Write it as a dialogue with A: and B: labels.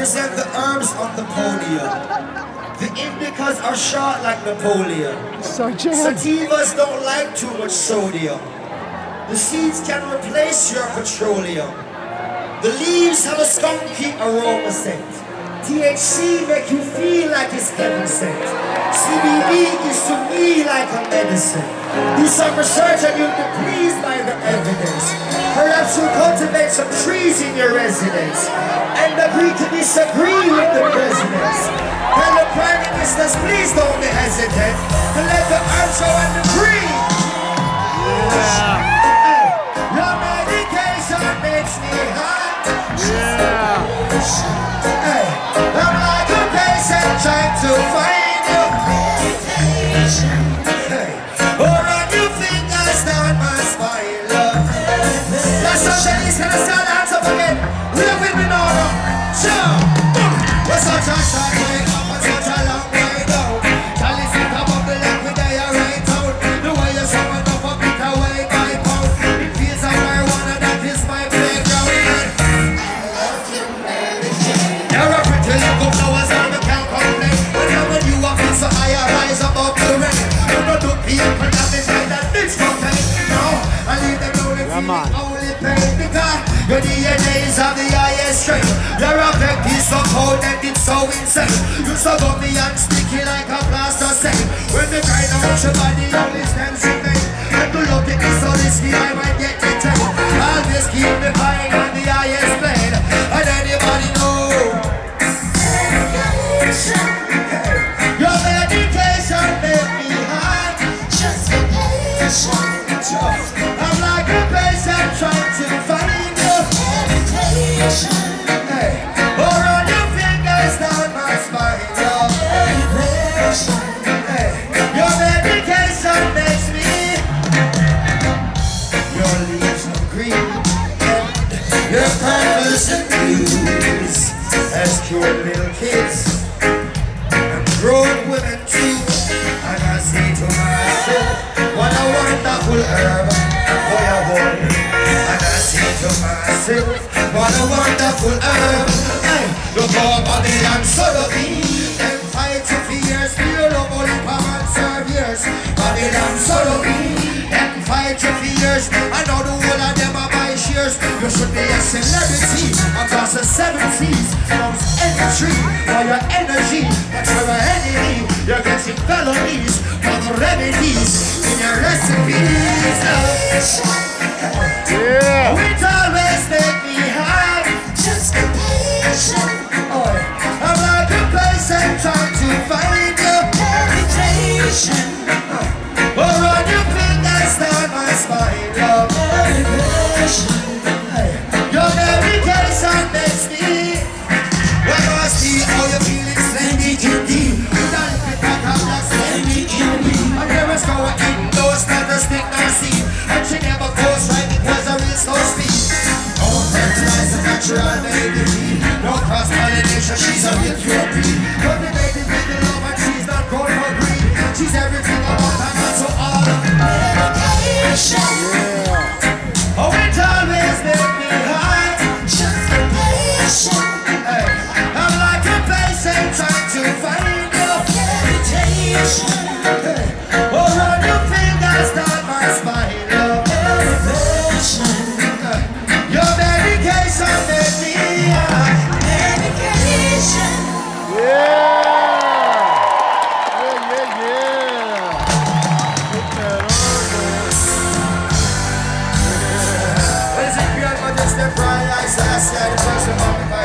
A: represent the herbs on the podium. The indicas are short like Napoleon.
B: So.
A: Sativas don't like too much sodium. The seeds can replace your petroleum. The leaves have a skunky aroma scent. THC make you feel like it's heaven sent. CBD is to me like a medicine. Do some research and you'll be pleased by the evidence. Perhaps you'll cultivate some trees in your residence and agree to disagree with the presidents. Tell the prime ministers, please don't be hesitant to let the show and the That's Shelly's gonna start hands up again. We're now, now. Sure. Way up and of the highest strain. You're a so cold and it's so insane. You so got me and sticky like a plaster saint. When the grind out your body only stands in your and blues has cured little kids and grown women too. And I say to myself, what a wonderful herb, boy oh boy. And I say to myself, what a wonderful herb. Hey, look how Babylon Sodomy, them fight to fears, fear love only power and serve years. Babylon Sodomy, them fight to fears. I You should be a celebrity across the seven seas. Comes entry for your energy, but for your enemy, you're getting felonies for the remedies in your recipes.
B: Oh, yeah.
A: It always make me high. Oh, I'm like a patient trying to find your oh, oh, you. Oh, run your fingers down my spine, love. Hey, fertilizer, natural baby. No cross pollination, she's a breed. Cultivated with the love and she's not for greed. She's everything Majesty, Brian? I the person of the